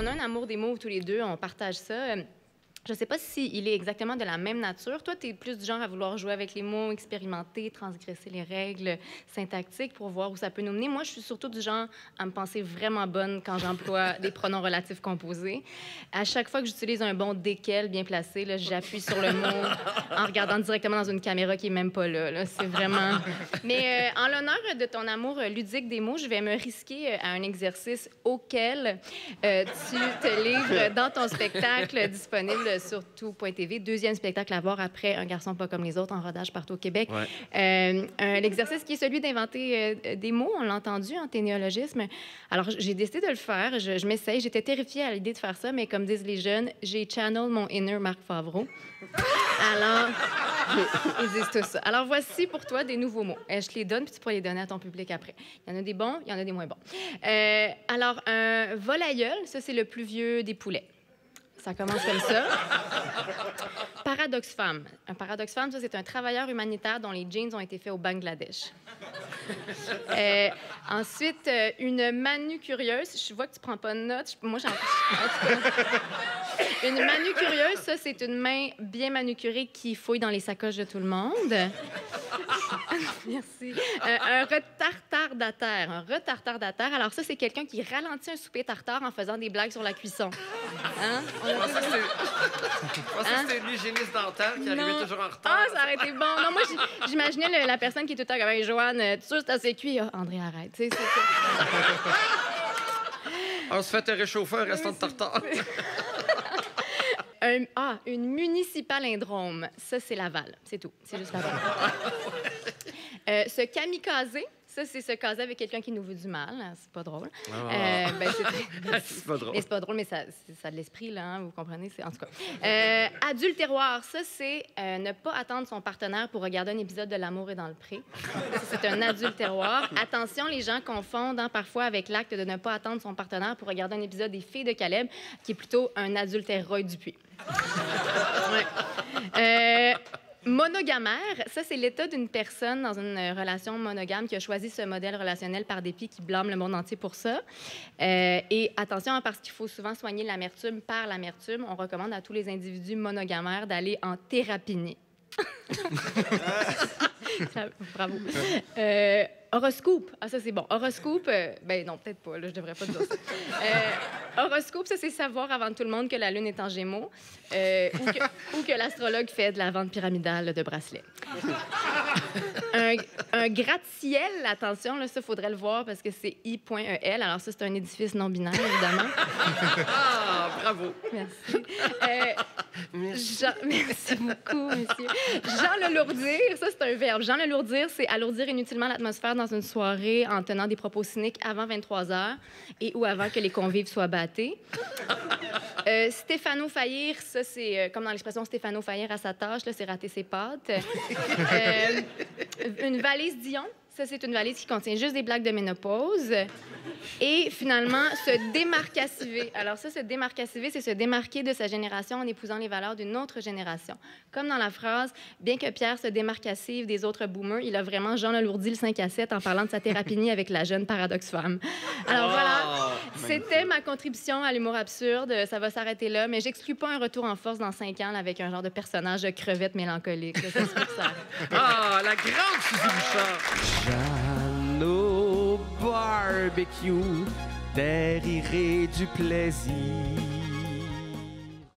on a un amour des mots tous les deux, on partage ça. Je ne sais pas s'il est exactement de la même nature. Toi, tu es plus du genre à vouloir jouer avec les mots, expérimenter, transgresser les règles syntactiques pour voir où ça peut nous mener. Moi, je suis surtout du genre à me penser vraiment bonne quand j'emploie des pronoms relatifs composés. À chaque fois que j'utilise un bon déquel bien placé, j'appuie sur le mot en regardant directement dans une caméra qui est même pas là. là. C'est vraiment... Mais euh, en l'honneur de ton amour euh, ludique des mots, je vais me risquer euh, à un exercice auquel euh, tu te livres dans ton spectacle disponible sur tout.tv. Deuxième spectacle à voir après Un garçon pas comme les autres en rodage partout au Québec. Ouais. Euh, L'exercice qui est celui d'inventer euh, des mots, on l'a entendu en ténéologisme. Alors, j'ai décidé de le faire. Je, je m'essaye. J'étais terrifiée à l'idée de faire ça, mais comme disent les jeunes, j'ai channel mon inner Marc Favreau. Alors, ils disent tout ça. Alors, voici pour toi des nouveaux mots. Euh, je te les donne, puis tu pourras les donner à ton public après. Il y en a des bons, il y en a des moins bons. Euh, alors, un volailleul, ça, c'est le plus vieux des poulets. Ça commence comme ça. Paradoxe femme. Un paradoxe femme, c'est un travailleur humanitaire dont les jeans ont été faits au Bangladesh. Euh, ensuite, euh, une manu curieuse. Je vois que tu prends pas de notes. Moi, j'en. Une manu curieuse, ça, c'est une main bien manucurée qui fouille dans les sacoches de tout le monde. Merci. Euh, un retardataire. Un retardataire. Alors, ça, c'est quelqu'un qui ralentit un souper tartare en faisant des blagues sur la cuisson. Hein? On a pensais que c'était- une hygiéniste dentaire qui arrivait toujours en retard. Ah, ça aurait été bon. Non, moi, j'imaginais la personne qui est tout le temps Hey, Joanne, euh, tu que c'est assez cuit? Ah, André, arrête. Sais, c'est. On se fait un réchauffeur restant de tartare. Un- ah, une municipalindrome. Ça, c'est Laval. C'est tout. C'est juste Laval. Euh, se kamikaze, ça, c'est se caser avec quelqu'un qui nous veut du mal. C'est pas drôle. Euh, ben, c'est- C'est pas drôle. Mais c'est pas drôle, mais ça, ça a de l'esprit, là, hein, vous comprenez? En tout cas. Euh, adultéroir, ça, c'est euh, ne pas attendre son partenaire pour regarder un épisode de L'amour est dans le pré. C'est un adultéroir. Attention, les gens confondent hein, parfois avec l'acte de ne pas attendre son partenaire pour regarder un épisode des Filles de Caleb, qui est plutôt un adultéroy du puits. Ouais. Monogamère, ça, c'est l'état d'une personne dans une euh, relation monogame qui a choisi ce modèle relationnel par dépit, qui blâme le monde entier pour ça. Euh, et attention, hein, parce qu'il faut souvent soigner l'amertume par l'amertume, on recommande à tous les individus monogamères d'aller en thérapie. Bravo. Euh, horoscope. Ah, ça, c'est bon. Horoscope, euh, ben non, peut-être pas. Là, je devrais pas dire ça. Euh, horoscope, ça, c'est savoir avant tout le monde que la Lune est en gémeaux ou que, l'astrologue fait de la vente pyramidale de bracelets. un, un gratte-ciel, attention, là, ça, faudrait le voir parce que c'est I.EL. Alors, ça, c'est un édifice non binaire, évidemment. Ah, bravo. Merci. Euh, Jean... Merci beaucoup, monsieur. Jean le lourdir, ça, c'est un verbe. Jean le lourdir, c'est alourdir inutilement l'atmosphère dans une soirée en tenant des propos cyniques avant 23 heures et ou avant que les convives soient battés. Euh, Stéphano faillir, ça, c'est euh, comme dans l'expression Stéphano faillir à sa tâche, là, c'est rater ses pattes. Une valise Dion, ça, c'est une valise qui contient juste des blagues de ménopause. Et finalement, se démarcassiver. Alors ça, se démarcassiver, c'est se démarquer de sa génération en épousant les valeurs d'une autre génération. Comme dans la phrase, bien que Pierre se démarcassive des autres boomers, il a vraiment Jean alourdi le 5 à 7 en parlant de sa thérapie avec la jeune paradoxe femme. Alors voilà, c'était ma contribution à l'humour absurde. Ça va s'arrêter là, mais j'exclus pas un retour en force dans 5 ans là, avec un genre de personnage de crevette mélancolique. Ah, la grande Suzy Bouchard. Au barbecue, derrière du plaisir.